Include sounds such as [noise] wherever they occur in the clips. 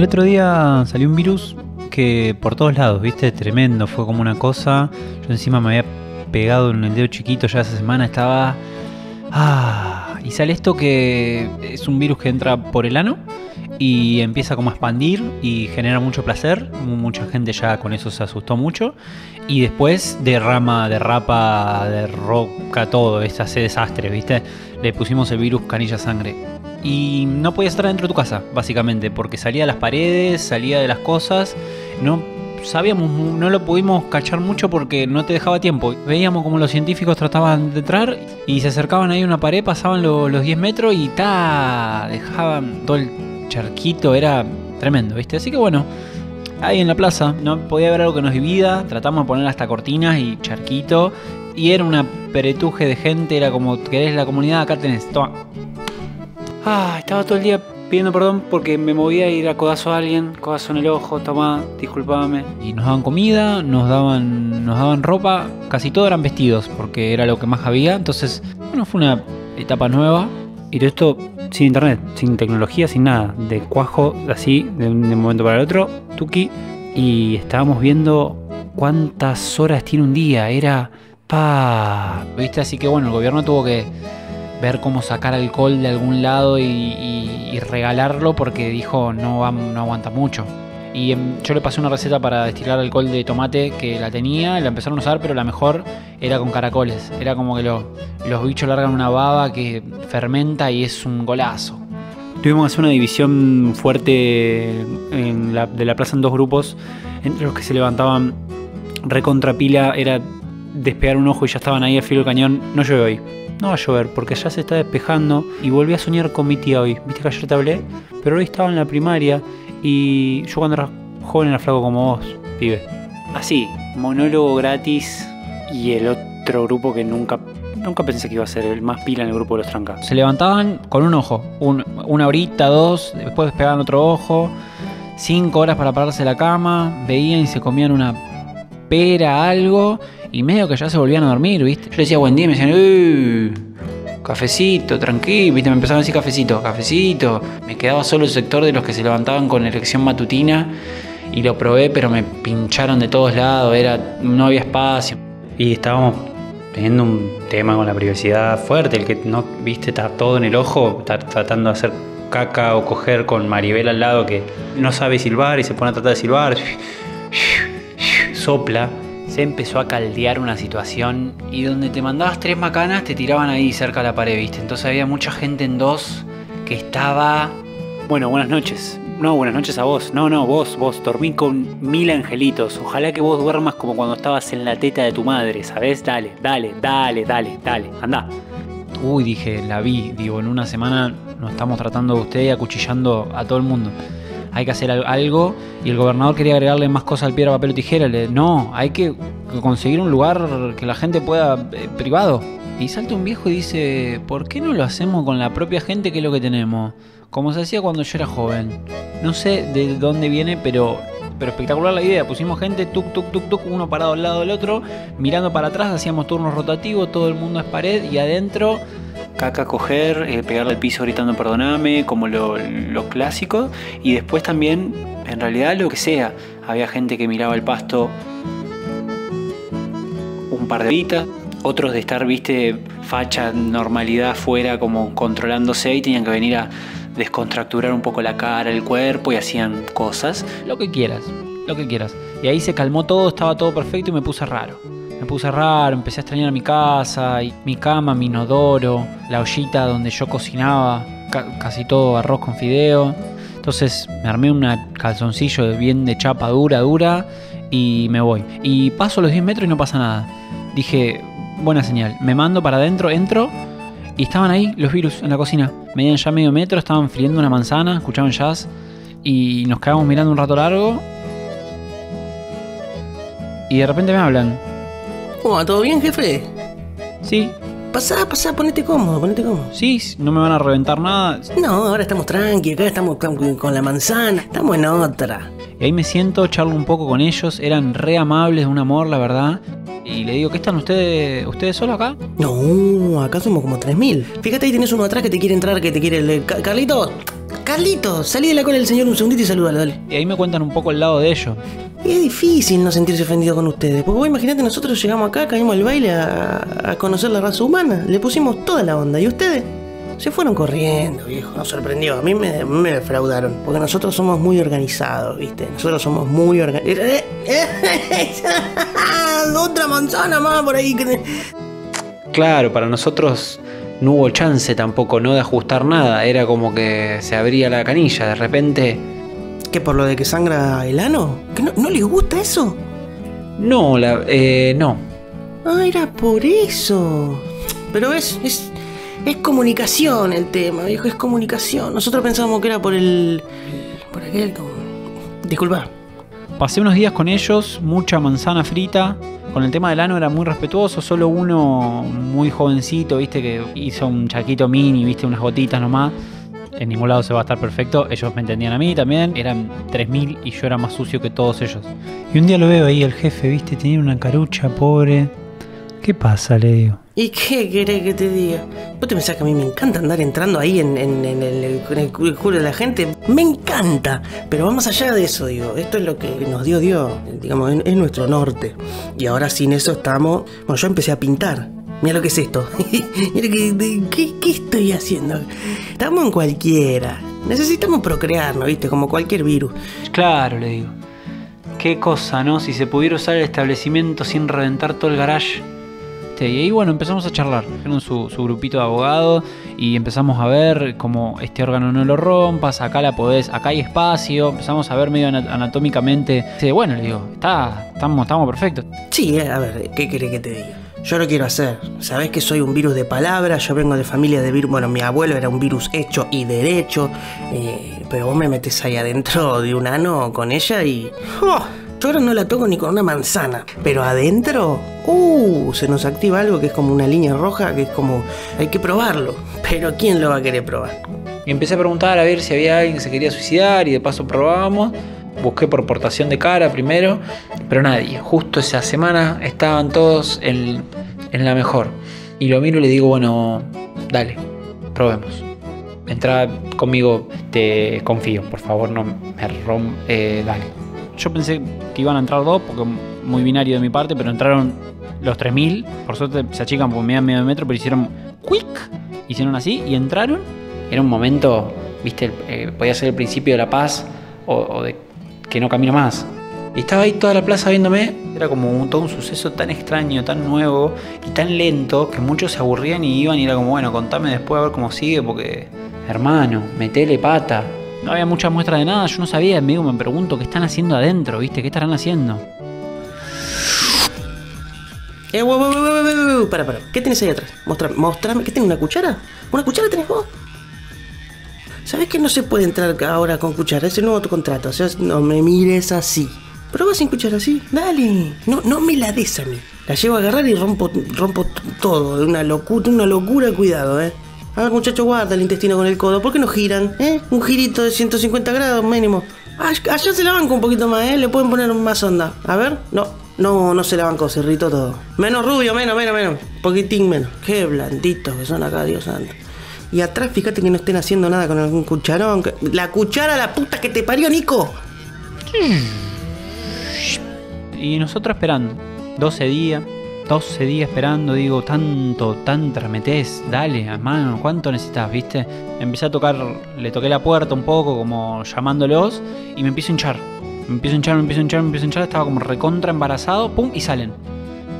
El otro día salió un virus que por todos lados, viste, tremendo, fue como una cosa. Yo encima me había pegado en el dedo chiquito ya esa semana, estaba... Ah, y sale esto que es un virus que entra por el ano y empieza como a expandir y genera mucho placer. Mucha gente ya con eso se asustó mucho. Y después derrama, derrapa, derroca todo, es hace desastre, ¿viste? Le pusimos el virus canilla sangre. Y no podías estar dentro de tu casa, básicamente, porque salía de las paredes, salía de las cosas. No sabíamos, no lo pudimos cachar mucho porque no te dejaba tiempo. Veíamos como los científicos trataban de entrar y se acercaban ahí a una pared, pasaban los 10 metros y ta, dejaban todo el charquito, era tremendo, ¿viste? Así que bueno, ahí en la plaza no podía haber algo que nos divida, tratamos de poner hasta cortinas y charquito y era una peretuje de gente, era como, querés la comunidad, acá tenés, toma. Ah, estaba todo el día pidiendo perdón porque me movía a ir a codazo a alguien, codazo en el ojo, toma, disculpame. Y nos daban comida, nos daban, nos daban ropa, casi todo eran vestidos porque era lo que más había. Entonces, bueno, fue una etapa nueva. Y todo esto sin internet, sin tecnología, sin nada, de cuajo así, de un, momento para el otro, tuki. Y estábamos viendo cuántas horas tiene un día, era pa. ¿Viste? Así que bueno, el gobierno tuvo que ver cómo sacar alcohol de algún lado y, regalarlo porque dijo no, no aguanta mucho. Y em, yo le pasé una receta para destilar alcohol de tomate que la tenía, la empezaron a usar, pero la mejor era con caracoles. Era como que los bichos largan una baba que fermenta y es un golazo. Tuvimos una división fuerte de la plaza en dos grupos. Entre los que se levantaban recontra pila era despegar un ojo y ya estaban ahí a filo del cañón. No llueve hoy no va a llover porque ya se está despejando y volví a soñar con mi tía hoy. Viste que ayer te hablé, pero hoy estaba en la primaria y yo cuando era joven era flaco como vos, pibe. Así, monólogo gratis y el otro grupo que nunca nunca pensé que iba a ser el más pila en el grupo de los trancas. Se levantaban con un ojo, una horita, dos, después despegaban otro ojo, cinco horas para pararse de la cama, veían y se comían una pera, algo y medio que ya se volvían a dormir, ¿viste? Yo decía buen día me decían, Uy, cafecito, tranquilo, ¿viste? Me empezaron a decir cafecito, cafecito. Me quedaba solo el sector de los que se levantaban con elección matutina y lo probé, pero me pincharon de todos lados, era, no había espacio. Y estábamos teniendo un tema con la privacidad fuerte, el que no, viste, está todo en el ojo, está tratando de hacer caca o coger con Maribel al lado que no sabe silbar y se pone a tratar de silbar, [laughs] sopla se empezó a caldear una situación y donde te mandabas tres macanas te tiraban ahí cerca de la pared, ¿viste? Entonces había mucha gente en dos que estaba... Bueno, buenas noches. No, buenas noches a vos. No, no, vos, vos. Dormí con mil angelitos. Ojalá que vos duermas como cuando estabas en la teta de tu madre, ¿sabes? Dale, dale, dale, dale, dale. Anda. Uy, dije, la vi. Digo, en una semana nos estamos tratando de usted y acuchillando a todo el mundo hay que hacer algo y el gobernador quería agregarle más cosas al piedra, papel o tijera. Le, no, hay que conseguir un lugar que la gente pueda, eh, privado. Y salta un viejo y dice, ¿por qué no lo hacemos con la propia gente que es lo que tenemos? Como se hacía cuando yo era joven. No sé de dónde viene, pero pero espectacular la idea. Pusimos gente, tuk, tuk, tuk, tuk, uno parado al lado del otro, mirando para atrás, hacíamos turnos rotativos, todo el mundo es pared y adentro caca coger, eh, pegarle al piso gritando perdoname, como lo, clásico, y después también, en realidad, lo que sea. Había gente que miraba el pasto un par de horitas, otros de estar, viste, facha, normalidad fuera, como controlándose y tenían que venir a descontracturar un poco la cara, el cuerpo y hacían cosas. Lo que quieras, lo que quieras. Y ahí se calmó todo, estaba todo perfecto y me puse raro. Me puse raro, empecé a extrañar mi casa, mi cama, mi inodoro, la ollita donde yo cocinaba, casi todo arroz con fideo. Entonces me armé un calzoncillo bien de chapa dura, dura y me voy. Y paso los 10 metros y no pasa nada. Dije, buena señal. Me mando para adentro, entro y estaban ahí los virus en la cocina. Medían ya medio metro, estaban friendo una manzana, escuchaban jazz y nos quedamos mirando un rato largo. Y de repente me hablan. ¿Cómo ¿Todo bien, jefe? Sí. Pasá, pasá, ponete cómodo, ponete cómodo. Sí, no me van a reventar nada. No, ahora estamos tranqui, acá estamos con la manzana, estamos en otra. Y ahí me siento, charlo un poco con ellos, eran re amables, de un amor, la verdad. Y le digo, ¿qué están ustedes, ustedes solo acá? No, acá somos como 3.000. Fíjate, ahí tenés uno atrás que te quiere entrar, que te quiere... leer. Carlito, salí de la cola del señor un segundito y salúdalo, dale. Y ahí me cuentan un poco el lado de ellos. Y es difícil no sentirse ofendido con ustedes, porque vos imaginate, nosotros llegamos acá, caímos al baile a, a conocer la raza humana, le pusimos toda la onda, y ustedes se fueron corriendo, viejo, nos sorprendió, a mí me, me defraudaron, porque nosotros somos muy organizados, ¿viste? Nosotros somos muy organizados. [laughs] Otra manzana más por ahí. que- Claro, para nosotros no hubo chance tampoco, no de ajustar nada. Era como que se abría la canilla, de repente. ¿Qué por lo de que sangra el ano? ¿Que no, no les gusta eso? No, la, eh, no. Ah, era por eso. Pero es, es, es comunicación el tema, viejo, es comunicación. Nosotros pensábamos que era por el. por aquel. Disculpa. Pasé unos días con ellos, mucha manzana frita. Con el tema del ano era muy respetuoso, solo uno muy jovencito, viste, que hizo un chaquito mini, viste, unas gotitas nomás. En ningún lado se va a estar perfecto. Ellos me entendían a mí también. Eran 3.000 y yo era más sucio que todos ellos. Y un día lo veo ahí, el jefe, viste, tenía una carucha pobre. ¿Qué pasa? Le digo. ¿Y qué querés que te diga? ¿Vos te pensás que a mí me encanta andar entrando ahí en, el, culo de la gente? Me encanta. Pero vamos allá de eso, digo. Esto es lo que nos dio Dios. Digamos, es, es nuestro norte. Y ahora sin eso estamos... Bueno, yo empecé a pintar. Mira lo que es esto. [laughs] Mira que- ¿qué, ¿Qué estoy haciendo? Estamos en cualquiera. Necesitamos procrearnos, ¿viste? Como cualquier virus. Claro, le digo. Qué cosa, ¿no? Si se pudiera usar el establecimiento sin reventar todo el garage. Este, Y ahí, bueno, empezamos a charlar. Fueron su, grupito de abogados y empezamos a ver cómo este órgano no lo rompas, acá la podés, acá hay espacio. Empezamos a ver medio ana- anatómicamente. Bueno, le digo, está, estamos, estamos perfectos. Sí, eh, a ver, ¿qué querés que te diga? Yo lo quiero hacer. Sabés que soy un virus de palabras, yo vengo de familia de virus. Bueno, mi abuelo era un virus hecho y derecho. eh, pero vos me metés ahí adentro de un ano con ella y. ¡oh! Yo ahora no la toco ni con una manzana. Pero adentro. ¡Uh! Se nos activa algo que es como una línea roja, que es como. Hay que probarlo. Pero ¿quién lo va a querer probar? Y empecé a preguntar a ver si había alguien que se quería suicidar y de paso probábamos. Busqué por portación de cara primero, pero nadie. Justo esa semana estaban todos en, en la mejor. Y lo miro y le digo, bueno, dale, probemos. Entra conmigo, te confío, por favor, no me rom... eh, dale. Yo pensé que iban a entrar dos, porque muy binario de mi parte, pero entraron los 3000. Por suerte se achican porque medían medio metro, pero hicieron quick. Hicieron así y entraron. Era un momento, viste, eh, podía ser el principio de la paz o, o de que no camino más. Y estaba ahí toda la plaza viéndome. Era como un, todo un suceso tan extraño, tan nuevo y tan lento que muchos se aburrían y iban y era como, bueno, contame después a ver cómo sigue porque, hermano, metele pata. No había mucha muestra de nada, yo no sabía, amigo, me pregunto qué están haciendo adentro, ¿viste? ¿Qué estarán haciendo? Eh, wow, wow, wow, para, para. ¿Qué tenés ahí atrás? Mostrame, mostrame. ¿Qué tenés? ¿Una cuchara? ¿Una cuchara tenés vos? ¿Sabés que no se puede entrar ahora con cuchara? Es el nuevo tu contrato. O sea, no me mires así. Prueba sin cuchara así. Dale. No, no me la des a mí. La llevo a agarrar y rompo, rompo todo. Una locura, una locura, cuidado, eh. A ver, muchacho, guarda el intestino con el codo. ¿Por qué no giran? ¿Eh? Un girito de 150 grados mínimo. Allá se la banca un poquito más, ¿eh? Le pueden poner más onda. A ver, no, no, no se la bancó, se irritó todo. Menos rubio, menos, menos, menos. Poquitín menos. Qué blanditos que son acá, Dios santo. Y atrás, fíjate que no estén haciendo nada con algún cucharón. La cuchara, la puta que te parió, Nico. Y nosotros esperando. 12 días. 12 días esperando, digo, tanto, tanta metés, dale, hermano, ¿cuánto necesitas, viste? Empecé a tocar, le toqué la puerta un poco, como llamándolos, y me empiezo a hinchar. Me empiezo a hinchar, me empiezo a hinchar, me empiezo a hinchar, estaba como recontra embarazado, pum, y salen.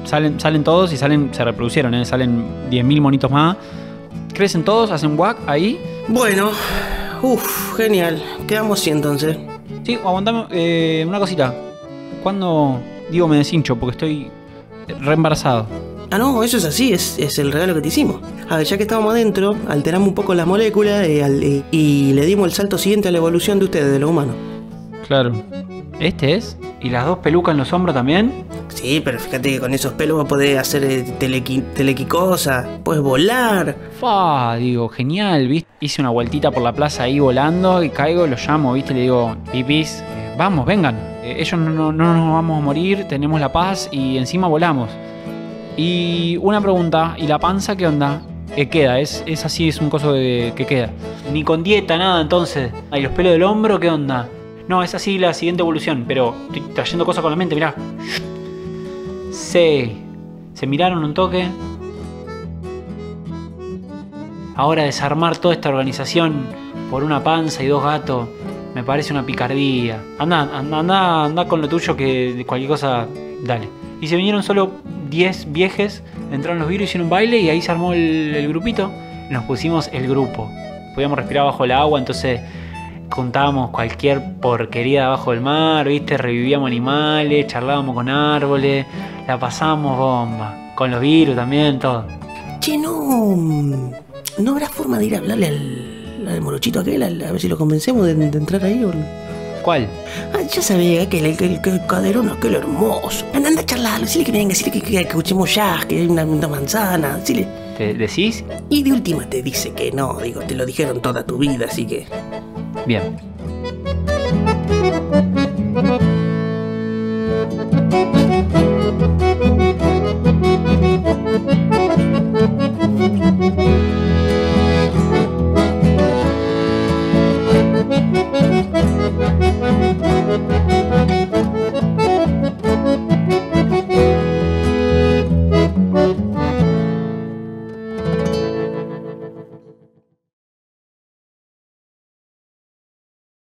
Salen, salen todos y salen, se reproducieron, ¿eh? salen 10.000 monitos más. Crecen todos, hacen whack ahí. Bueno, uff, genial. Quedamos así entonces. Sí, aguantame eh, una cosita. ¿Cuándo digo me deshincho? Porque estoy reembarazado. Ah, no, eso es así, es, es el regalo que te hicimos. A ver, ya que estábamos adentro, alteramos un poco las moléculas eh, al- eh, y le dimos el salto siguiente a la evolución de ustedes, de los humanos. Claro. ¿Este es? ¿Y las dos pelucas en los hombros también? Sí, pero fíjate que con esos pelos vas a poder hacer eh, telequi, telequicosa, puedes volar. Fa, digo, genial, ¿viste? Hice una vueltita por la plaza ahí volando y caigo, los llamo, ¿viste? Le digo, pipis, vamos, vengan. Eh, ellos no, no, no nos vamos a morir, tenemos la paz y encima volamos. Y una pregunta, ¿y la panza qué onda? Eh, queda, es, es así, es un coso que, que queda. Ni con dieta, nada, entonces. ¿Y los pelos del hombro qué onda? No, es así la siguiente evolución, pero estoy trayendo cosas con la mente, mirá. Sí. Se miraron un toque. Ahora desarmar toda esta organización por una panza y dos gatos me parece una picardía. Anda, anda, anda, anda con lo tuyo que cualquier cosa, dale. Y se vinieron solo 10 viejes, entraron los virus, hicieron un baile y ahí se armó el, grupito. Nos pusimos el grupo. Podíamos respirar bajo el agua, entonces contábamos cualquier porquería debajo del mar, ¿viste? Revivíamos animales, charlábamos con árboles, la pasábamos bomba. Con los virus también, todo. Che, no. ¿No habrá forma de ir a hablarle al, al morochito aquel? al- A ver si lo convencemos de, de entrar ahí. O... ¿Cuál? Ah, ya sabía, aquel, el, el, el caderón, aquel hermoso. Anda, anda a charlar, decirle que venga, decirle que, que, que escuchemos jazz, que hay una, una manzana, decirle. ¿Te decís? Y de última te dice que no, digo, te lo dijeron toda tu vida, así que. Bien.